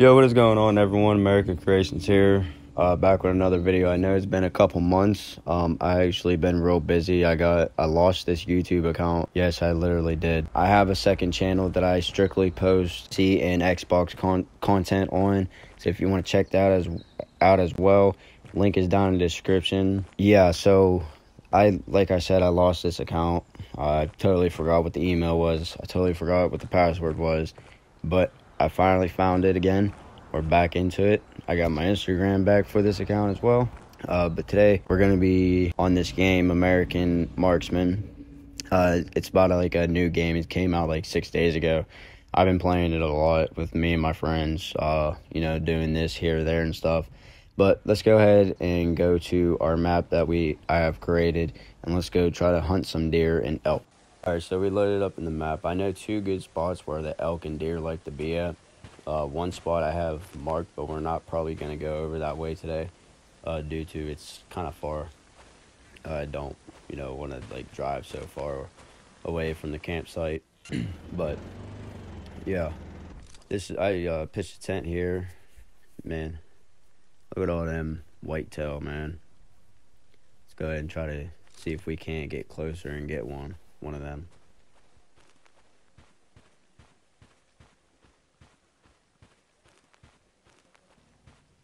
Yo, what is going on, everyone? American Creations here. Uh, back with another video. I know it's been a couple months. Um, I actually been real busy. I got I lost this YouTube account. Yes, I literally did. I have a second channel that I strictly post C and Xbox con content on. So if you want to check that as out as well, link is down in the description. Yeah, so I like I said, I lost this account. I totally forgot what the email was. I totally forgot what the password was, but I finally found it again. We're back into it. I got my Instagram back for this account as well. Uh, but today we're gonna be on this game, American Marksman. Uh, it's about like a new game. It came out like six days ago. I've been playing it a lot with me and my friends. Uh, you know, doing this here, there, and stuff. But let's go ahead and go to our map that we I have created, and let's go try to hunt some deer and elk. Alright, so we loaded up in the map. I know two good spots where the elk and deer like to be at. Uh, one spot I have marked, but we're not probably going to go over that way today uh, due to it's kind of far. I don't, you know, want to like drive so far away from the campsite. but yeah, this I uh, pitched a tent here. Man, look at all them whitetail, man. Let's go ahead and try to see if we can't get closer and get one one of them.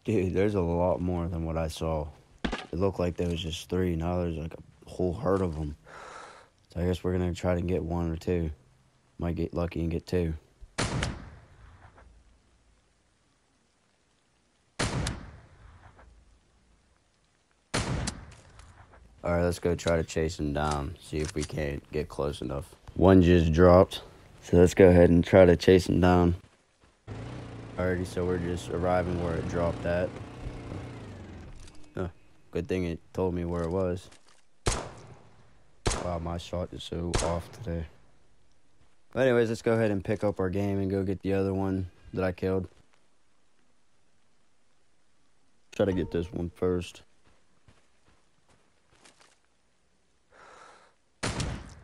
Dude, there's a lot more than what I saw. It looked like there was just three. Now there's like a whole herd of them. So I guess we're going to try to get one or two. Might get lucky and get two. Alright, let's go try to chase him down. See if we can't get close enough. One just dropped. So let's go ahead and try to chase him down. Alrighty, so we're just arriving where it dropped at. Huh, good thing it told me where it was. Wow, my shot is so off today. But anyways, let's go ahead and pick up our game and go get the other one that I killed. Try to get this one first.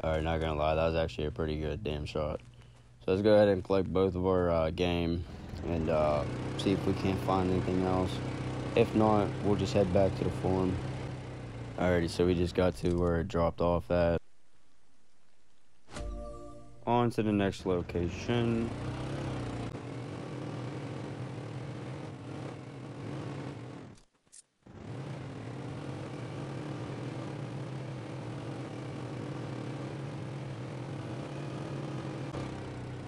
Alright, not gonna lie, that was actually a pretty good damn shot. So let's go ahead and collect both of our uh, game and uh, see if we can't find anything else. If not, we'll just head back to the farm. Alrighty, so we just got to where it dropped off at. On to the next location.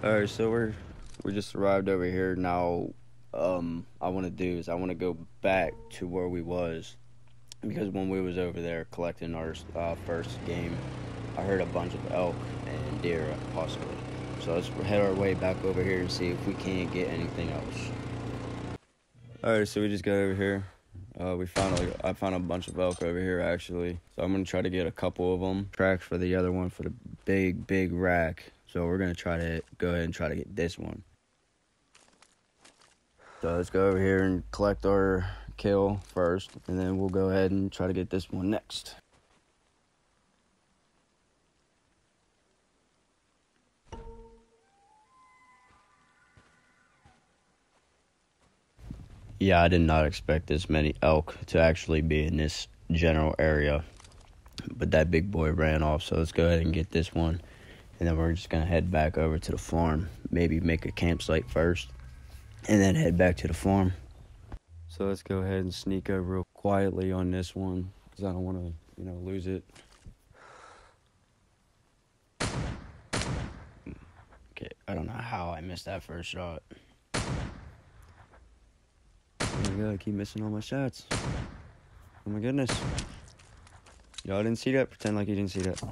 All right, so we're we just arrived over here. Now, um, I want to do is I want to go back to where we was because when we was over there collecting our uh, first game, I heard a bunch of elk and deer possibly. So let's head our way back over here and see if we can't get anything else. All right, so we just got over here. Uh, we found like I found a bunch of elk over here actually. So I'm gonna try to get a couple of them. Tracks for the other one for the big big rack. So we're gonna try to go ahead and try to get this one. So let's go over here and collect our kill first, and then we'll go ahead and try to get this one next. Yeah, I did not expect this many elk to actually be in this general area. But that big boy ran off, so let's go ahead and get this one and then we're just gonna head back over to the farm. Maybe make a campsite first, and then head back to the farm. So let's go ahead and sneak over real quietly on this one, because I don't want to, you know, lose it. Okay, I don't know how I missed that first shot. Oh my god, I keep missing all my shots. Oh my goodness. Y'all didn't see that? Pretend like you didn't see that.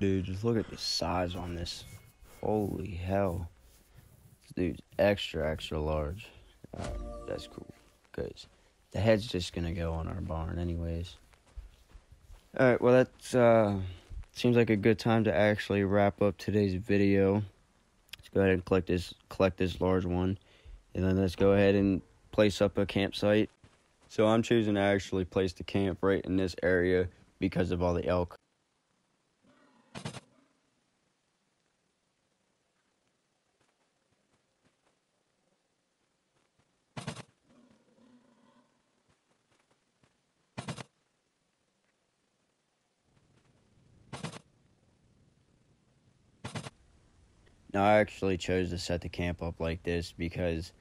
Dude, just look at the size on this. Holy hell. This dude's extra, extra large. Right, that's cool. Because the head's just going to go on our barn anyways. Alright, well that's, uh, seems like a good time to actually wrap up today's video. Let's go ahead and collect this, collect this large one. And then let's go ahead and place up a campsite. So I'm choosing to actually place the camp right in this area because of all the elk. Now I actually chose to set the camp up like this because,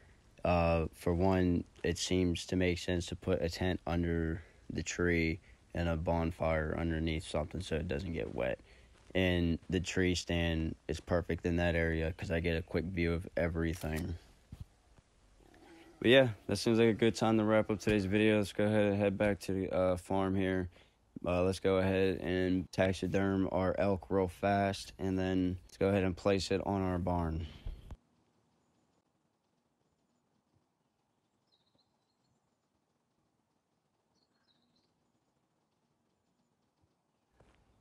uh, for one, it seems to make sense to put a tent under the tree and a bonfire underneath something so it doesn't get wet. And the tree stand is perfect in that area because I get a quick view of everything. But yeah, that seems like a good time to wrap up today's video. Let's go ahead and head back to the uh, farm here. Uh, let's go ahead and taxiderm our elk real fast and then let's go ahead and place it on our barn.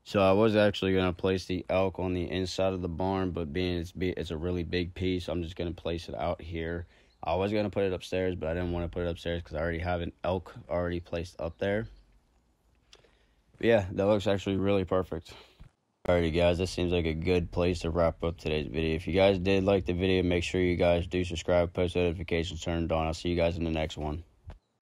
So I was actually going to place the elk on the inside of the barn, but being it's, it's a really big piece, I'm just going to place it out here. I was going to put it upstairs, but I didn't want to put it upstairs because I already have an elk already placed up there. But yeah, that looks actually really perfect. Alrighty guys, this seems like a good place to wrap up today's video. If you guys did like the video, make sure you guys do subscribe, post notifications turned on. I'll see you guys in the next one.